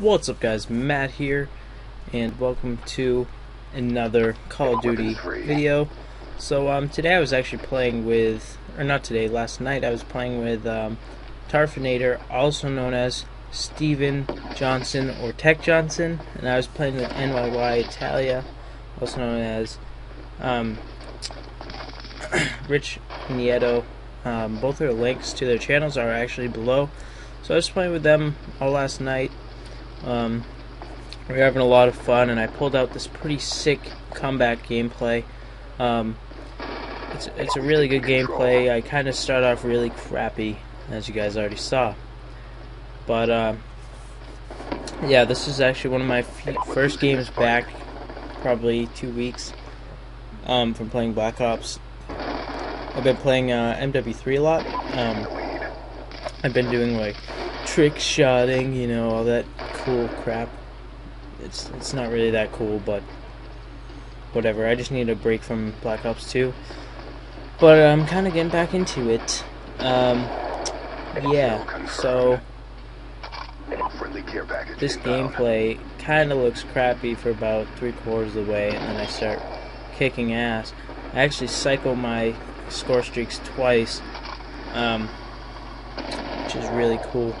What's up guys, Matt here, and welcome to another Call of Duty video. So um, today I was actually playing with, or not today, last night I was playing with um, Tarfinator, also known as Steven Johnson or Tech Johnson, and I was playing with NYY Italia, also known as um, Rich Nieto. Um, both their links to their channels are actually below. So I was playing with them all last night. Um, We're having a lot of fun, and I pulled out this pretty sick comeback gameplay. Um, it's, it's a really good gameplay. I kind of start off really crappy, as you guys already saw. But, uh, yeah, this is actually one of my first games back, probably two weeks, um, from playing Black Ops. I've been playing uh, MW3 a lot. Um, I've been doing, like, trick shotting, you know, all that cool crap. It's it's not really that cool, but whatever. I just need a break from Black Ops 2. But I'm kind of getting back into it. Um, yeah, so this gameplay kind of looks crappy for about three quarters of the way, and then I start kicking ass. I actually cycle my score streaks twice, um, which is really cool.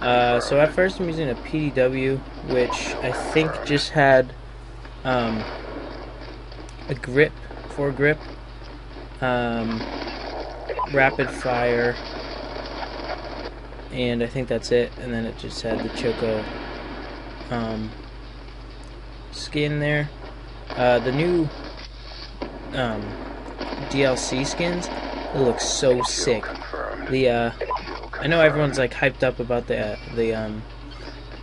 Uh, so at first I'm using a PDW, which I think just had um, a grip, for grip, um, rapid fire, and I think that's it. And then it just had the Choco um, skin there. Uh, the new um, DLC skins, it looks so sick. The uh, I know everyone's like hyped up about the uh, the um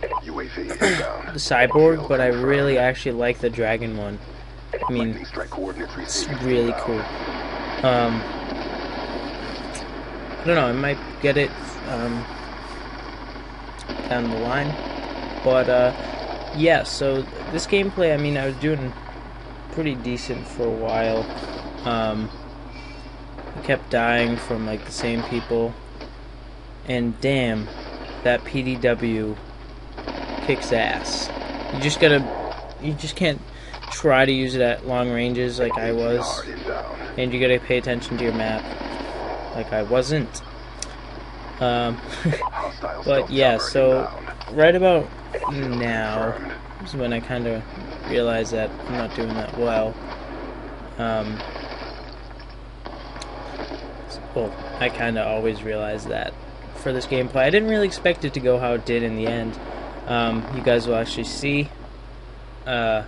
the cyborg, but I really actually like the dragon one. I mean, it's really cool. Um, I don't know. I might get it um, down the line, but uh, yeah. So this gameplay, I mean, I was doing pretty decent for a while. Um, I kept dying from like the same people. And damn, that PDW kicks ass. You just gotta, you just can't try to use it at long ranges like I was. And you gotta pay attention to your map, like I wasn't. Um, but yeah, so right about now is when I kind of realized that I'm not doing that well. Um, well, I kind of always realized that for this gameplay. I didn't really expect it to go how it did in the end. Um, you guys will actually see. Uh,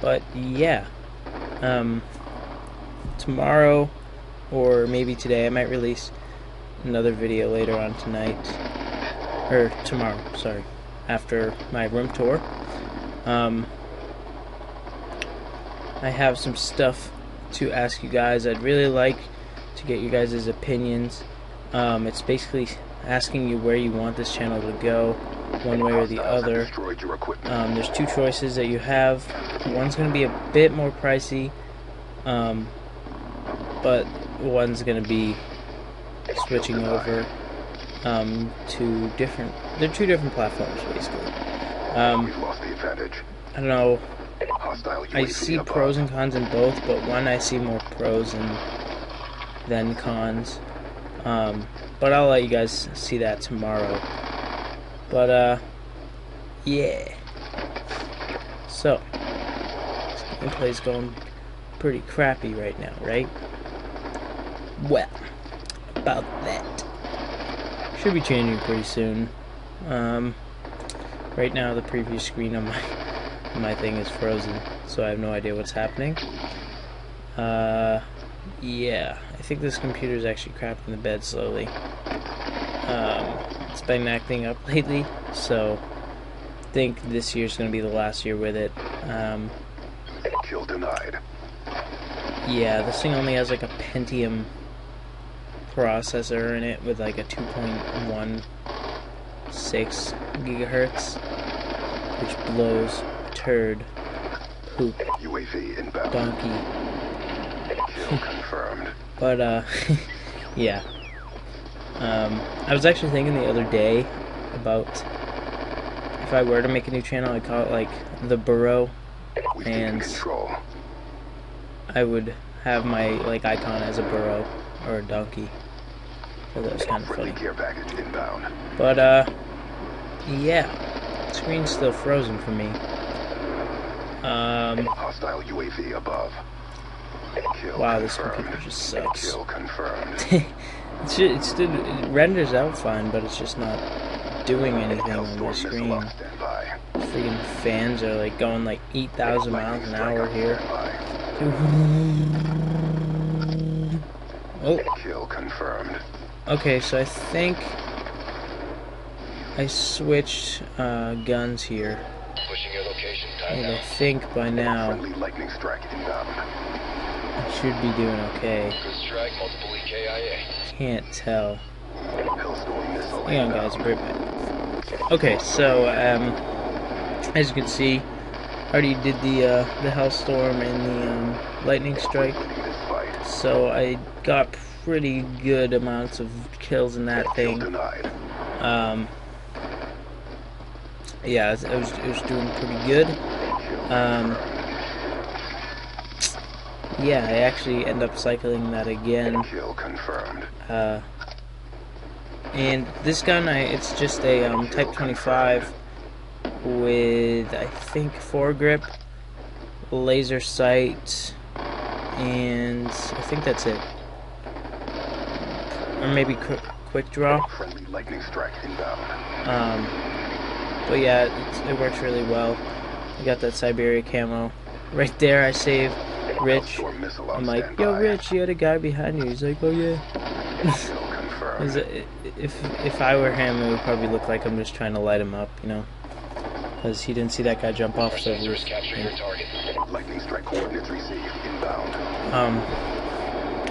but yeah, um, tomorrow or maybe today I might release another video later on tonight or tomorrow. Sorry, after my room tour. Um, I have some stuff to ask you guys. I'd really like to get you guys' opinions um, it's basically asking you where you want this channel to go, one way or the other. Um, there's two choices that you have. One's going to be a bit more pricey, um, but one's going to be switching over um, to different. They're two different platforms, basically. Um, I don't know. I see pros and cons in both, but one I see more pros than than cons. Um, but I'll let you guys see that tomorrow. But, uh, yeah. So, gameplay's going pretty crappy right now, right? Well, about that. Should be changing pretty soon. Um, right now the preview screen on my my thing is frozen, so I have no idea what's happening. Uh, yeah, think this computer is actually crapping in the bed slowly. Um, it's been acting up lately, so I think this year's going to be the last year with it. Um, Kill denied. Yeah, this thing only has like a Pentium processor in it with like a 2.16 gigahertz, which blows turd poop UAV inbound. donkey confirmed. But, uh, yeah. Um, I was actually thinking the other day about if I were to make a new channel, I'd call it like the Burrow, And- I would have my like icon as a burrow or a donkey. So that was kind of funny. care package inbound. But uh, yeah, screen's still frozen for me. Um, Hostile UAV above. Kill wow, this computer just sucks. Kill confirmed. it's just, it's still, it renders out fine, but it's just not doing anything on the screen. Freaking fans are like going like 8,000 miles an hour here. Oh, Kill confirmed. okay, so I think I switched uh, guns here. Pushing your location. Time And I think by now Friendly lightning strike inbound. I should be doing okay. Can't tell. Hang on, guys. right back. Okay, so um, as you can see, I already did the uh, the Hellstorm and the um, Lightning Strike. So I got pretty good amounts of kills in that thing. Um, yeah, it was it was doing pretty good. Um. Yeah, I actually end up cycling that again. Kill confirmed. Uh, and this gun, I, it's just a um, Type 25 with I think foregrip, laser sight, and I think that's it. Or maybe quick, quick draw. Friendly lightning strike inbound. Um, but yeah, it, it works really well. I got that Siberia camo. Right there, I save Rich. Hellstorm missile on I'm like, yo, Rich, you had a guy behind you. He's like, oh yeah. Is it- if if I were him, it would probably look like I'm just trying to light him up, you know, because he didn't see that guy jump off. So it sensor was, is capturing your target. Lightning strike coordinates received inbound. um,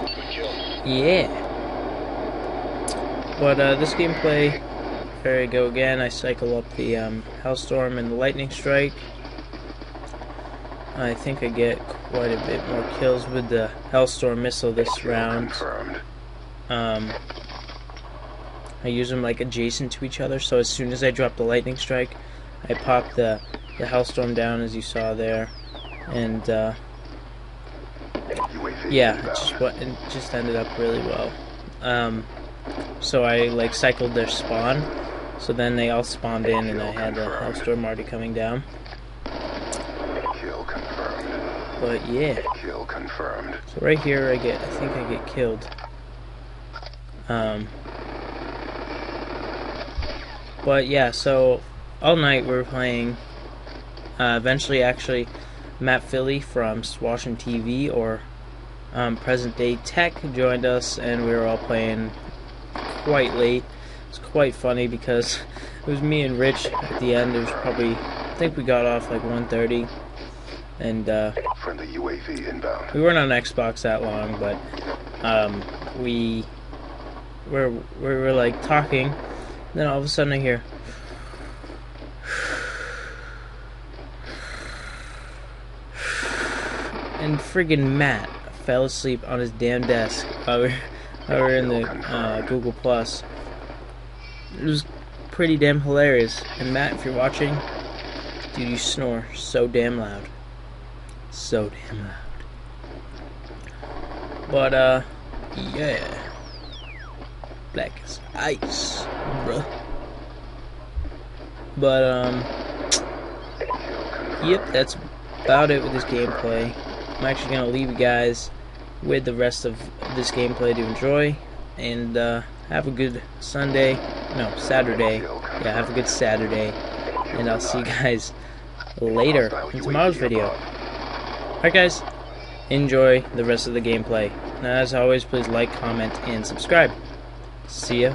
Good kill. yeah. But uh, this gameplay, there I go again. I cycle up the um, Hellstorm and the Lightning Strike. I think I get quite a bit more kills with the Hellstorm missile this round. Um, I use them like adjacent to each other, so as soon as I drop the lightning strike, I pop the the hellstorm down as you saw there, and uh, yeah, it just it just ended up really well. Um, so I like cycled their spawn, so then they all spawned in, and I had the hellstorm already coming down. But yeah. Kill confirmed. So right here, I get, I think I get killed. Um, but yeah, so all night we were playing. Uh, eventually, actually, Matt Philly from Swashin TV or um, Present Day Tech joined us, and we were all playing quite late. It's quite funny because it was me and Rich at the end. It was probably, I think we got off like 1:30, and. Uh, Friendly UAV inbound. we weren't on Xbox that long, but um, we were we were like talking. Then all of a sudden I hear. And friggin' Matt fell asleep on his damn desk while we while we were in the uh, Google Plus. It was pretty damn hilarious. And Matt, if you're watching, dude, you snore so damn loud so damn loud. But uh, yeah, black as ice, bruh. But um, yep, that's about it with this gameplay. I'm actually gonna leave you guys with the rest of this gameplay to enjoy, and uh, have a good Sunday. No, Saturday. Yeah, have a good Saturday, and I'll see you guys later in tomorrow's video. Alright guys, enjoy the rest of the gameplay. And as always, please like, comment, and subscribe. See ya.